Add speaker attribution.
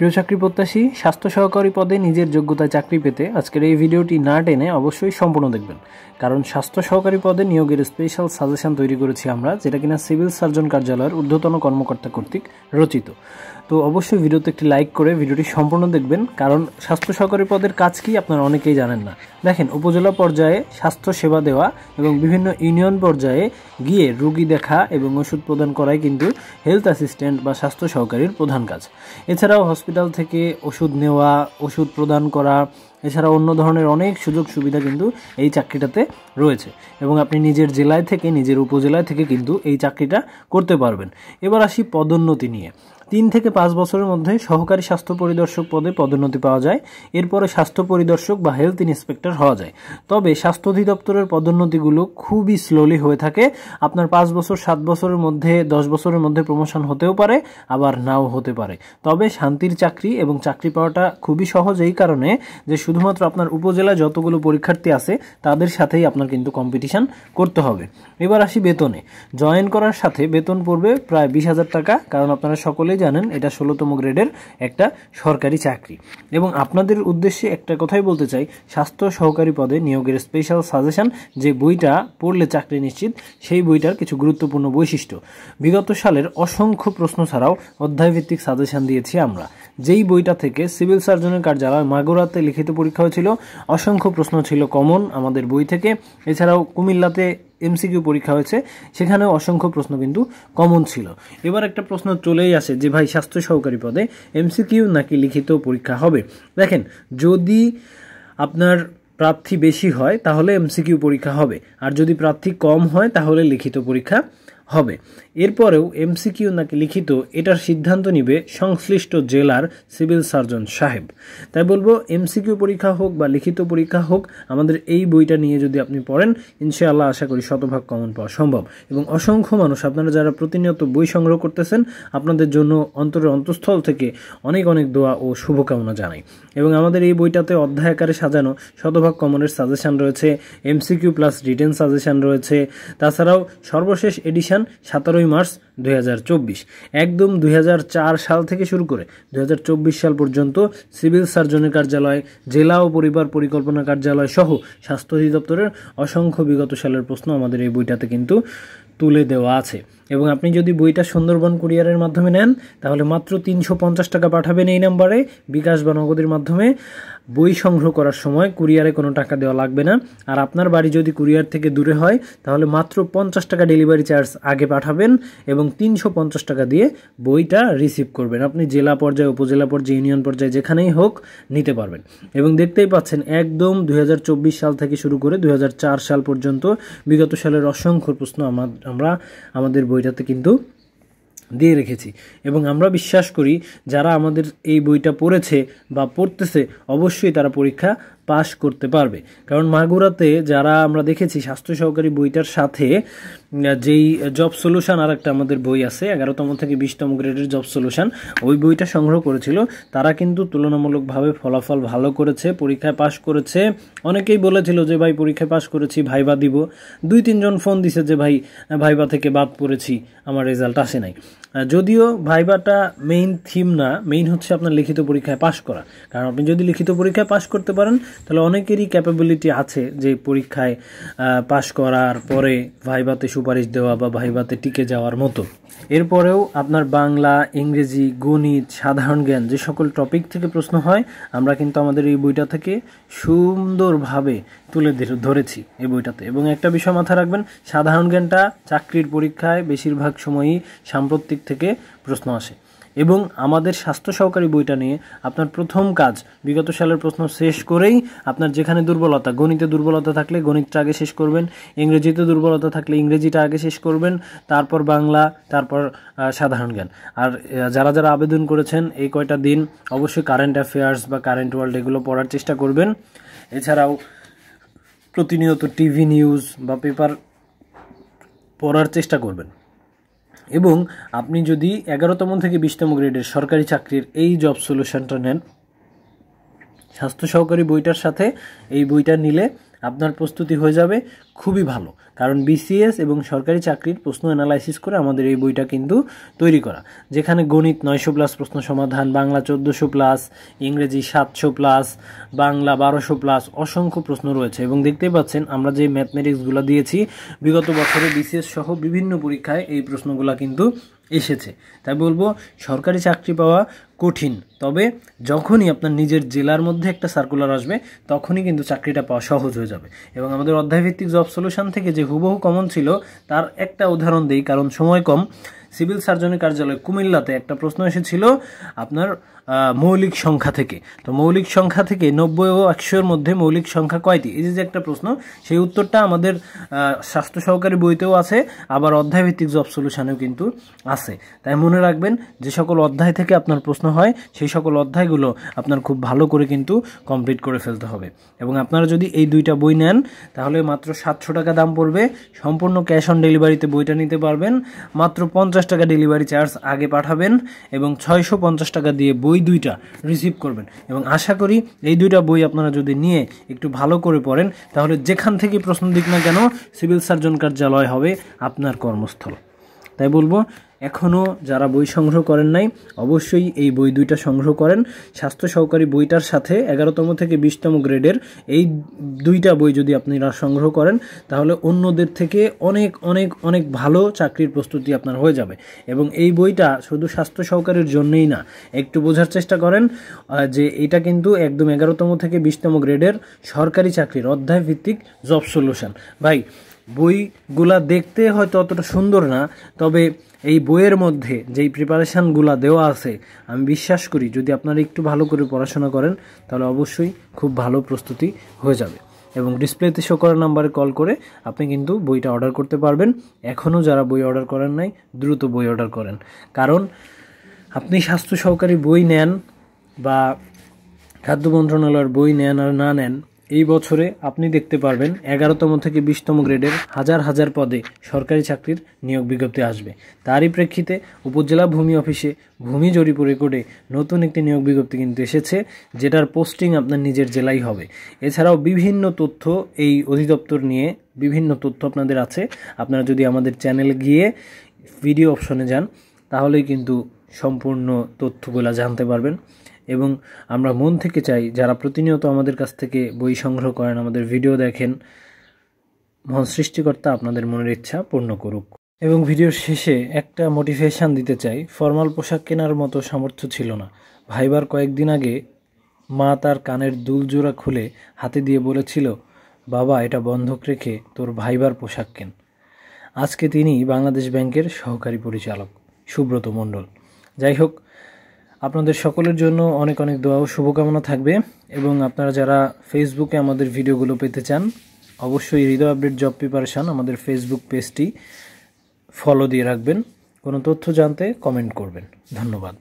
Speaker 1: প্রিয় চাকরি প্রত্যাশী, স্বাস্থ্য সহকারী পদে নিজের যোগ্যতায় চাকরি পেতে আজকের এই ভিডিওটি না টেনে অবশ্যই সম্পূর্ণ দেখবেন। কারণ স্বাস্থ্য সহকারী পদে নিয়োগের স্পেশাল সাজেশন তৈরি করেছি আমরা, যেটা কিনা সিভিল সার্জন কার্যালয়ের ঊর্ধ্বতন কর্মকর্তা কর্তৃক রচিত। তো অবশ্যই ভিডিওতে একটি লাইক করে ভিডিওটি সম্পূর্ণ দেখবেন, কারণ স্বাস্থ্য সহকারী পদের কাজ কি আপনারা অনেকেই জানেন না। দেখেন, উপজেলা পর্যায়ে স্বাস্থ্য সেবা দেওয়া এবং বিভিন্ন ইউনিয়ন পর্যায়ে গিয়ে রুগী দেখা এবং ওষুধ প্রদান করাই কিন্তু হেলথ অ্যাসিস্ট্যান্ট বা স্বাস্থ্য সহকারীর প্রধান কাজ। এছাড়াও হসপিটাল থেকে ওষুধ নেওয়া, ওষুধ প্রদান করা এছাড়া অন্য ধরনের অনেক সুযোগ সুবিধা কিন্তু এই চাকরিটাতে রয়েছে এবং আপনি নিজের জেলায় থেকে, নিজের উপজেলায় থেকে কিন্তু এই চাকরিটা করতে পারবেন। এবার আসি পদোন্নতি নিয়ে। তিন থেকে পাঁচ বছরের মধ্যে সহকারী স্বাস্থ্য পরিদর্শক পদে পদোন্নতি পাওয়া যায়। এরপরে স্বাস্থ্য পরিদর্শক বা হেলথ ইন্সপেক্টর হওয়া যায়। তবে স্বাস্থ্য অধিদপ্তরের পদোন্নতিগুলো খুবই স্লোলি হয়ে থাকে। আপনার পাঁচ বছর, সাত বছরের মধ্যে, দশ বছরের মধ্যে প্রমোশন হতেও পারে, আবার নাও হতে পারে। তবে শান্তির চাকরি এবং চাকরি পাওয়াটা খুবই সহজ এই কারণে যে শুধুমাত্র আপনার উপজেলায় যতগুলো পরীক্ষার্থী আছে, তাদের সাথেই আপনার কিন্তু কম্পিটিশন করতে হবে। এবার আসি বেতনে। জয়েন করার সাথে বেতন পড়বে প্রায় বিশ হাজার টাকা, কারণ আপনারা সকলেই জানেন, এটা ষোলোতম গ্রেডের একটা সরকারি চাকরি। এবং আপনাদের উদ্দেশ্যে একটা কথাই বলতে চাই, স্বাস্থ্য সহকারী পদে নিয়োগের স্পেশাল সাজেশন যে বইটা পড়লে চাকরি নিশ্চিত, সেই বইটার কিছু গুরুত্বপূর্ণ বৈশিষ্ট্য। বিগত সালের অসংখ্য প্রশ্ন ছাড়াও অধ্যায়ভিত্তিক সাজেশন দিয়েছি আমরা। যেই বইটা থেকে সিভিল সার্জনের কার্যালয় মাগুরাতে লিখিত পরীক্ষা হয়েছিল, অসংখ্য প্রশ্ন ছিল কমন আমাদের বই থেকে। এছাড়াও কুমিল্লাতে এমসিকিউ পরীক্ষা হয়েছে, সেখানেও অসংখ্য প্রশ্ন কিন্তু কমন ছিল। এবার একটা প্রশ্ন চলেই আসে যে, ভাই, স্বাস্থ্য সহকারী পদে এমসিকিউ নাকি লিখিত পরীক্ষা হবে? দেখেন, যদি আপনার প্রার্থী বেশি হয়, তাহলে এমসিকিউ পরীক্ষা হবে। আর যদি প্রার্থী কম হয়, তাহলে লিখিত পরীক্ষা হবে। এরপরেও এমসিকিউ নাকি লিখিত, এটার সিদ্ধান্ত নিবে সংশ্লিষ্ট জেলার সিভিল সার্জন সাহেব। তাই বলব, এমসিকিউ পরীক্ষা হোক বা লিখিত পরীক্ষা হোক, আমাদের এই বইটা নিয়ে যদি আপনি পড়েন, ইনশাআল্লাহ আশা করি শতভাগ কমন পাওয়া সম্ভব। এবং অসংখ্য মানুষ, আপনারা যারা প্রতিনিয়ত বই সংগ্রহ করতেছেন, আপনাদের জন্য অন্তরের অন্তঃস্থল থেকে অনেক অনেক দোয়া ও শুভকামনা জানাই। এবং আমাদের এই বইটাতে অধ্যায় আকারে সাজানো শতভাগ কমনের সাজেশান রয়েছে, এমসিকিউ প্লাস রিটেন সাজেশন রয়েছে। তাছাড়াও সর্বশেষ এডিশন অভিযান সতেরোই মার্চ দুই হাজার চব্বিশ। একদম দুই হাজার চার সাল থেকে শুরু করে দু হাজার চব্বিশ সাল পর্যন্ত সিভিল সার্জনের কার্যালয়, জেলা ও পরিবার পরিকল্পনা কার্যালয় সহ স্বাস্থ্য অধিদপ্তরের অসংখ্য বিগত সালের প্রশ্ন আমাদের এই বইটাতে কিন্তু তুলে দেওয়া আছে। এবং আপনি যদি বইটা সুন্দরবন কুরিয়ারের মাধ্যমে নেন, তাহলে মাত্র তিনশো পঞ্চাশ টাকা পাঠাবেন এই নাম্বারে। বিকাশ বা নগদের মাধ্যমে বই সংগ্রহ করার সময় কুরিয়ারে কোনো টাকা দেওয়া লাগবে না। আর আপনার বাড়ি যদি কুরিয়ার থেকে দূরে হয়, তাহলে মাত্র পঞ্চাশ টাকা ডেলিভারি চার্জ আগে পাঠাবেন এবং তিনশো পঞ্চাশ টাকা দিয়ে বইটা রিসিভ করবেন। আপনি জেলা পর্যায়ে, উপজেলা পর্যায়ে, ইউনিয়ন পর্যায়ে যেখানেই হোক নিতে পারবেন। এবং দেখতেই পাচ্ছেন, একদম দু হাজার চব্বিশ সাল থেকে শুরু করে দু হাজার চার সাল পর্যন্ত বিগত সালের অসংখ্য প্রশ্ন আমরা আমাদের বইটাতে কিন্তু দিয়ে রেখেছি। এবং আমরা বিশ্বাস করি, যারা আমাদের এই বইটা পড়েছে বা পড়তেছে, অবশ্যই তারা পরীক্ষা পাশ করতে পারবে। কারণ মাগুরাতে যারা আমরা দেখেছি, স্বাস্থ্য সহকারী বইটার সাথে যেই জব সলিউশন আর একটা আমাদের বই আছে, এগারোতম থেকে বিশতম গ্রেডের জব সলিউশন, ওই বইটা সংগ্রহ করেছিল। তারা কিন্তু তুলনামূলকভাবে ফলাফল ভালো করেছে, পরীক্ষায় পাশ করেছে। অনেকেই বলেছিল যে, ভাই, পরীক্ষায় পাশ করেছি, ভাইবা দিব। দুই, তিনজন ফোন দিছে যে, ভাই, ভাইবা থেকে বাদ পড়েছি, আমার রেজাল্ট আসে নাই। যদিও ভাইবাটা মেইন থিম না মেইন হচ্ছে আপনার লিখিত পরীক্ষায় পাশ করা। কারণ আপনি যদি লিখিত পরীক্ষায় পাশ করতে পারেন তাহলে অনেকেরই ক্যাপাবিলিটি আছে যে পরীক্ষায় পাশ করার পরে ভাইবাতে সুপারিশ দেওয়া বা ভাইবাতে টিকে যাওয়ার মতো। এরপরেও আপনার বাংলা, ইংরেজি, গণিত, সাধারণ জ্ঞান যে সকল টপিক থেকে প্রশ্ন হয়, আমরা কিন্তু আমাদের এই বইটা থেকে সুন্দরভাবে তুলে ধরেছি এই বইটাতে। এবং একটা বিষয় মাথায় রাখবেন, সাধারণ জ্ঞানটা চাকরির পরীক্ষায় বেশিরভাগ সময়ই সাম্প্রতিক থেকে প্রশ্ন আসে। এবং আমাদের স্বাস্থ্য সহকারী বইটা নিয়ে আপনার প্রথম কাজ বিগত সালের প্রশ্ন শেষ করেই আপনার যেখানে দুর্বলতা, গণিতে দুর্বলতা থাকলে গণিতটা আগে শেষ করবেন, ইংরেজিতে দুর্বলতা থাকলে ইংরেজিটা আগে শেষ করবেন, তারপর বাংলা, তারপর সাধারণ জ্ঞান। আর যারা যারা আবেদন করেছেন এই কয়টা দিন অবশ্যই কারেন্ট অ্যাফেয়ার্স বা কারেন্ট ওয়ার্ল্ড এগুলো পড়ার চেষ্টা করবেন। এছাড়াও প্রতিনিয়ত টিভি নিউজ বা পেপার পড়ার চেষ্টা করবেন। এবং আপনি যদি এগারোতম থেকে বিশতম গ্রেডের সরকারি চাকরির এই জব সলিউশনটা নেন, স্বাস্থ্য সহকারী বইটার সাথে এই বইটা নিলে আপনার প্রস্তুতি হয়ে যাবে। খুবই ভালো। কারণ বিসিএস এবং সরকারি চাকরির প্রশ্ন অ্যানালাইসিস করে আমাদের এই বইটা কিন্তু তৈরি করা। যেখানে গণিত নয়শো প্লাস প্রশ্ন সমাধান, বাংলা চোদ্দোশো প্লাস ইংরেজি সাতশো প্লাস বাংলা বারোশো প্লাস অসংখ্য প্রশ্ন রয়েছে। এবং দেখতেই পাচ্ছেন, আমরা যে ম্যাথমেটিক্সগুলো দিয়েছি, বিগত বছরে বিসিএস সহ বিভিন্ন পরীক্ষায় এই প্রশ্নগুলো কিন্তু এসেছে। তাই বলব, সরকারি চাকরি পাওয়া কঠিন। তবে যখনই আপনার নিজের জেলার মধ্যে একটা সার্কুলার আসবে, তখনই কিন্তু চাকরিটা পাওয়া সহজ হয়ে যাবে। এবং আমাদের অধ্যায়ভিত্তিক জব সলিউশন থেকে যে হুবহু কমন ছিল তার একটা উদাহরণ দিই কারণ সময় কম। সিভিল সার্জনের কার্যালয় কুমিল্লাতে একটা প্রশ্ন এসেছিল আপনার মৌলিক সংখ্যা থেকে। তো মৌলিক সংখ্যা থেকে নব্বই ও একশোর মধ্যে মৌলিক সংখ্যা কয়টি? এই যে একটা প্রশ্ন, সেই উত্তরটা আমাদের স্বাস্থ্য সহকারী বইতেও আছে, আবার অধ্যায়ভিত্তিক জব সলিউশনেও কিন্তু আছে। তাই মনে রাখবেন, যে সকল অধ্যায় থেকে আপনার প্রশ্ন হয়, সেই সকল অধ্যায়গুলো আপনার খুব ভালো করে কিন্তু কমপ্লিট করে ফেলতে হবে। এবং আপনারা যদি এই দুইটা বই নেন, তাহলে মাত্র সাতশো টাকা দাম পড়বে। সম্পূর্ণ ক্যাশ অন ডেলিভারিতে বইটা নিতে পারবেন। মাত্র পঞ্চাশ টাকা ডেলিভারি চার্জ আগে পাঠাবেন এবং ছয়শো পঞ্চাশ টাকা দিয়ে বই দুইটা রিসিভ করবেন। এবং আশা করি এই দুইটা বই আপনারা যদি নিয়ে একটু ভালো করে পড়েন, তাহলে যেখান থেকে প্রশ্ন দিক না কেন, সিভিল সার্জন কার্যালয় হবে আপনার কর্মস্থল। তাই বলব এখনও যারা বই সংগ্রহ করেন নাই, অবশ্যই এই বই দুইটা সংগ্রহ করেন। স্বাস্থ্য সহকারী বইটার সাথে এগারোতম থেকে বিশতম গ্রেডের এই দুইটা বই যদি আপনারা সংগ্রহ করেন, তাহলে অন্যদের থেকে অনেক অনেক অনেক ভালো চাকরির প্রস্তুতি আপনার হয়ে যাবে। এবং এই বইটা শুধু স্বাস্থ্য সহকারীর জন্যই না, একটু বোঝার চেষ্টা করেন যে এটা কিন্তু একদম এগারোতম থেকে বিশতম গ্রেডের সরকারি চাকরির অধ্যায় ভিত্তিক জব সলিউশন। ভাই বইগুলা দেখতে হয়তো অতটা সুন্দর না, তবে এই বইয়ের মধ্যে যেই প্রিপারেশানগুলো দেওয়া আছে, আমি বিশ্বাস করি যদি আপনারা একটু ভালো করে পড়াশোনা করেন, তাহলে অবশ্যই খুব ভালো প্রস্তুতি হয়ে যাবে। এবং ডিসপ্লেতে শো করার নাম্বারে কল করে আপনি কিন্তু বইটা অর্ডার করতে পারবেন। এখনও যারা বই অর্ডার করেন নাই, দ্রুত বই অর্ডার করেন। কারণ আপনি স্বাস্থ্য সহকারী বই নেন বা খাদ্য মন্ত্রণালয়ের বই নেন আর না নেন এই বছরে আপনি দেখতে পারবেন এগারোতম থেকে বিশতম গ্রেডের হাজার হাজার পদে সরকারি চাকরির নিয়োগ বিজ্ঞপ্তি আসবে। তারই প্রেক্ষিতে উপজেলা ভূমি অফিসে ভূমি জরিপ রেকর্ডে নতুন একটি নিয়োগ বিজ্ঞপ্তি কিন্তু এসেছে, যেটার পোস্টিং আপনার নিজের জেলাই হবে। এছাড়াও বিভিন্ন তথ্য এই অধিদপ্তর নিয়ে বিভিন্ন তথ্য আপনাদের আছে। আপনারা যদি আমাদের চ্যানেলে গিয়ে ভিডিও অপশনে যান, তাহলেই কিন্তু সম্পূর্ণ তথ্যগুলো জানতে পারবেন। এবং আমরা মন থেকে চাই যারা প্রতিনিয়ত আমাদের কাছ থেকে বই সংগ্রহ করেন, আমাদের ভিডিও দেখেন, মহান সৃষ্টিকর্তা আপনাদের মনের ইচ্ছা পূর্ণ করুক। এবং ভিডিওর শেষে একটা মোটিভেশান দিতে চাই। ফর্মাল পোশাক কেনার মতো সামর্থ্য ছিল না। ভাইবার কয়েকদিন আগে মা তার কানের দুলজোড়া খুলে হাতে দিয়ে বলেছিল, বাবা, এটা বন্ধক রেখে তোর ভাইবার পোশাক কেন? আজকে তিনি বাংলাদেশ ব্যাংকের সহকারী পরিচালক সুব্রত মণ্ডল। যাই হোক আপনাদের সকলের জন্য অনেক অনেক দোয়া ও শুভকামনা থাকবে। এবং আপনারা যারা ফেসবুকে আমাদের ভিডিওগুলো পেতে চান, অবশ্যই হৃদয় আপডেট জব প্রিপারেশান আমাদের ফেসবুক পেজটি ফলো দিয়ে রাখবেন। কোনো তথ্য জানতে কমেন্ট করবেন। ধন্যবাদ।